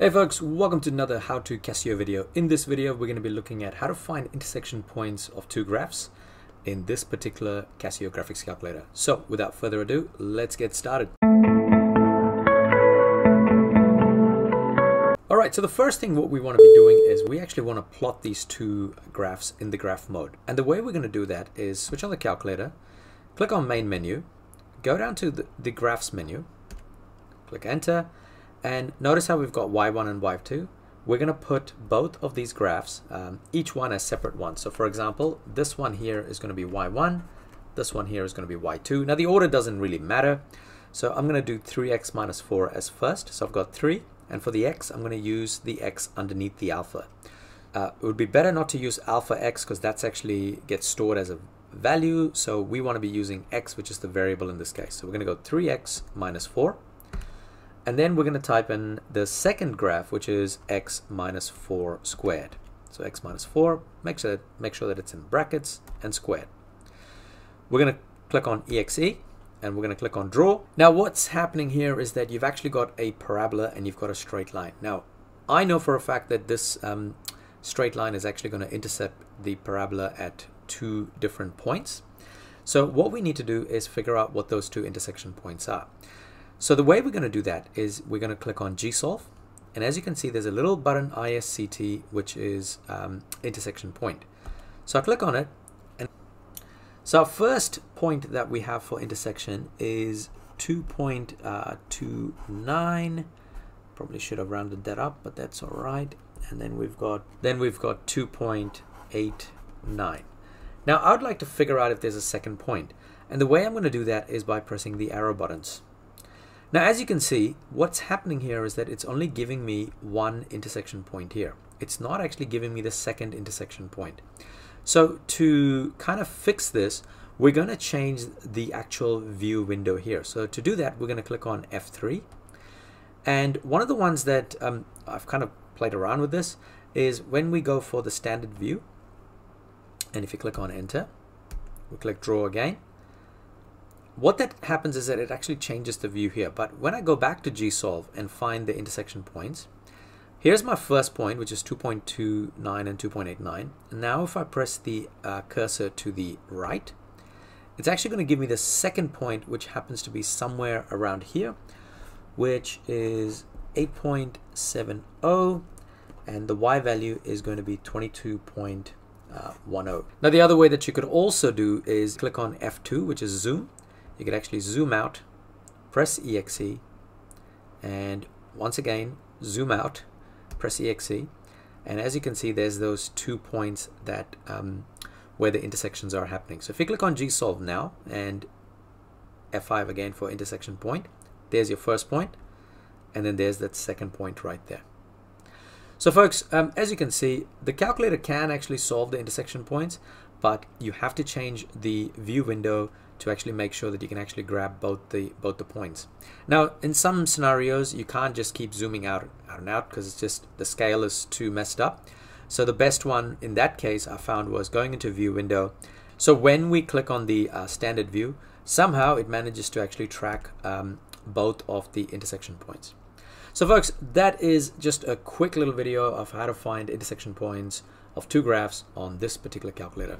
Hey folks, welcome to another How to Casio video. In this video, we're going to be looking at how to find intersection points of two graphs in this particular Casio graphics calculator. So without further ado, let's get started. Alright, so the first thing what we want to be doing is we actually want to plot these two graphs in the graph mode. And the way we're going to do that is switch on the calculator, click on main menu, go down to the, the graphs menu, click enter, and notice how we've got y1 and y2. We're going to put both of these graphs, um, each one as separate ones. So for example, this one here is going to be y1, this one here is going to be y2. Now the order doesn't really matter. So I'm going to do 3x minus 4 as first. So I've got 3. And for the x, I'm going to use the x underneath the alpha. Uh, it would be better not to use alpha x because that's actually gets stored as a value. So we want to be using x, which is the variable in this case. So we're going to go 3x minus 4. And then we're going to type in the second graph, which is x minus 4 squared. So x minus 4, make sure, make sure that it's in brackets and squared. We're going to click on exe and we're going to click on draw. Now what's happening here is that you've actually got a parabola and you've got a straight line. Now I know for a fact that this um, straight line is actually going to intercept the parabola at two different points. So what we need to do is figure out what those two intersection points are. So the way we're going to do that is we're going to click on GSolve. And as you can see, there's a little button ISCT, which is um, intersection point. So I click on it. And so our first point that we have for intersection is 2.29. Probably should have rounded that up, but that's all right. And then we've got then we've got 2.89. Now I would like to figure out if there's a second point. And the way I'm going to do that is by pressing the arrow buttons. Now, as you can see, what's happening here is that it's only giving me one intersection point here. It's not actually giving me the second intersection point. So to kind of fix this, we're going to change the actual view window here. So to do that, we're going to click on F3. And one of the ones that um, I've kind of played around with this is when we go for the standard view, and if you click on enter, we click draw again, what that happens is that it actually changes the view here. But when I go back to GSolve and find the intersection points, here's my first point, which is 2.29 and 2.89. Now if I press the uh, cursor to the right, it's actually going to give me the second point, which happens to be somewhere around here, which is 8.70 and the y value is going to be 22.10. Now the other way that you could also do is click on F2, which is zoom, you can actually zoom out, press EXE, and once again, zoom out, press EXE, and as you can see, there's those two points that um, where the intersections are happening. So if you click on GSolve now and F5 again for intersection point, there's your first point, and then there's that second point right there. So folks, um, as you can see, the calculator can actually solve the intersection points, but you have to change the view window to actually make sure that you can actually grab both the both the points. Now, in some scenarios, you can't just keep zooming out, out and out because it's just the scale is too messed up. So the best one in that case I found was going into view window. So when we click on the uh, standard view, somehow it manages to actually track um, both of the intersection points. So folks, that is just a quick little video of how to find intersection points of two graphs on this particular calculator.